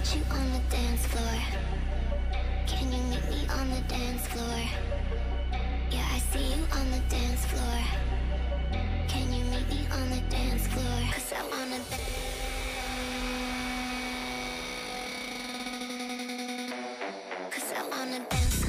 meet you on the dance floor? Can you meet me on the dance floor? Yeah, I see you on the dance floor. Can you meet me on the dance floor? Cause I wanna. Cause I wanna dance.